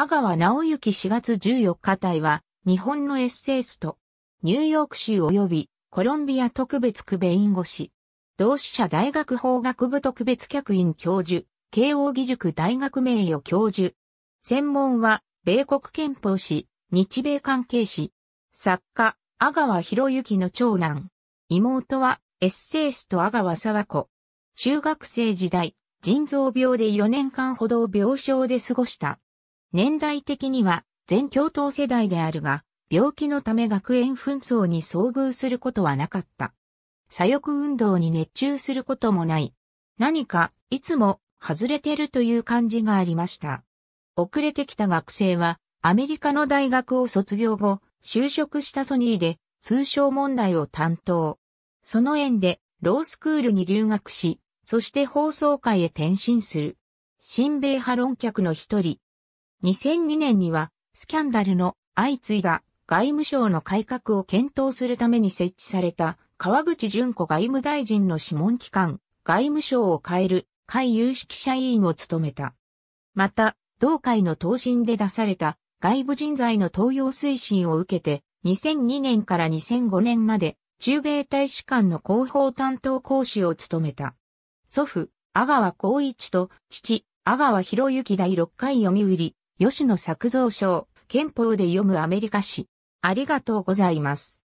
阿川直之4月14日隊は、日本のエッセイスト、ニューヨーク州及びコロンビア特別区弁護士、同志社大学法学部特別客員教授、慶応義塾大学名誉教授。専門は、米国憲法史、日米関係史、作家、阿川博之の長男。妹は、エッセイスト阿川沢子。中学生時代、腎臓病で4年間ほど病床で過ごした。年代的には全教頭世代であるが、病気のため学園紛争に遭遇することはなかった。左翼運動に熱中することもない。何か、いつも外れてるという感じがありました。遅れてきた学生は、アメリカの大学を卒業後、就職したソニーで通商問題を担当。その縁で、ロースクールに留学し、そして放送会へ転身する。新米派論客の一人、2002年には、スキャンダルの相次いだ外務省の改革を検討するために設置された川口淳子外務大臣の諮問機関、外務省を変える会有識者委員を務めた。また、同会の答申で出された外部人材の登用推進を受けて、2002年から2005年まで中米大使館の広報担当講師を務めた。祖父、阿川光一と父、阿川博之第6回読売、吉野作造賞、憲法で読むアメリカ史。ありがとうございます。